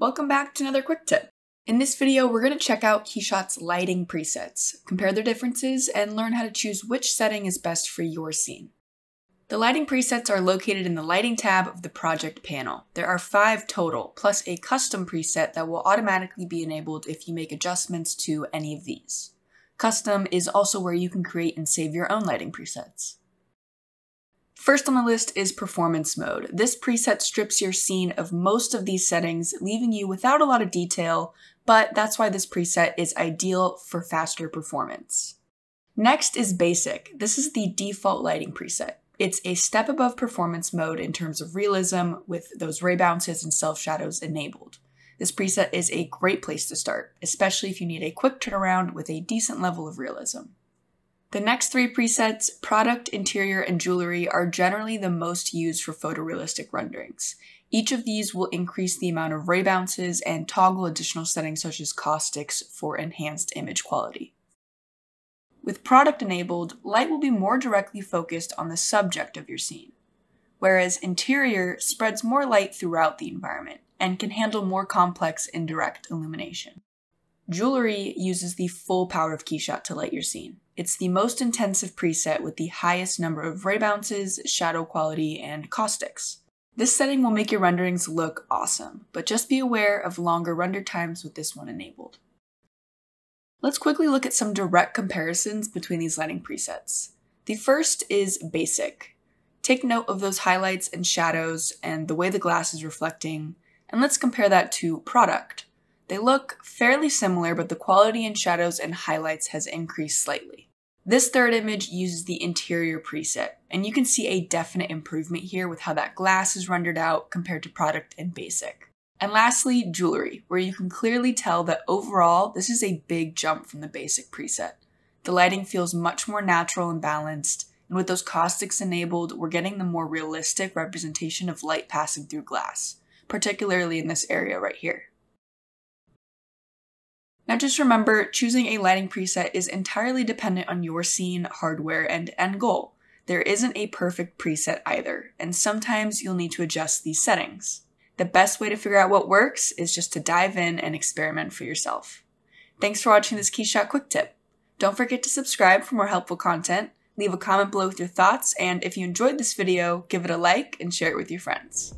Welcome back to another quick tip. In this video, we're going to check out KeyShot's lighting presets, compare their differences, and learn how to choose which setting is best for your scene. The lighting presets are located in the lighting tab of the project panel. There are five total, plus a custom preset that will automatically be enabled if you make adjustments to any of these. Custom is also where you can create and save your own lighting presets. First on the list is Performance Mode. This preset strips your scene of most of these settings, leaving you without a lot of detail, but that's why this preset is ideal for faster performance. Next is Basic. This is the default lighting preset. It's a step above Performance Mode in terms of realism, with those ray bounces and self shadows enabled. This preset is a great place to start, especially if you need a quick turnaround with a decent level of realism. The next three presets, product, interior, and jewelry, are generally the most used for photorealistic renderings. Each of these will increase the amount of ray bounces and toggle additional settings such as caustics for enhanced image quality. With product enabled, light will be more directly focused on the subject of your scene, whereas interior spreads more light throughout the environment and can handle more complex indirect illumination. Jewelry uses the full power of KeyShot to light your scene. It's the most intensive preset with the highest number of ray bounces, shadow quality, and caustics. This setting will make your renderings look awesome, but just be aware of longer render times with this one enabled. Let's quickly look at some direct comparisons between these lighting presets. The first is basic. Take note of those highlights and shadows and the way the glass is reflecting, and let's compare that to product. They look fairly similar, but the quality in shadows and highlights has increased slightly. This third image uses the interior preset, and you can see a definite improvement here with how that glass is rendered out compared to product and basic. And lastly, jewelry, where you can clearly tell that overall, this is a big jump from the basic preset. The lighting feels much more natural and balanced, and with those caustics enabled, we're getting the more realistic representation of light passing through glass, particularly in this area right here. Now just remember, choosing a lighting preset is entirely dependent on your scene, hardware, and end goal. There isn't a perfect preset either, and sometimes you'll need to adjust these settings. The best way to figure out what works is just to dive in and experiment for yourself. Thanks for watching this KeyShot Quick Tip. Don't forget to subscribe for more helpful content, leave a comment below with your thoughts, and if you enjoyed this video, give it a like and share it with your friends.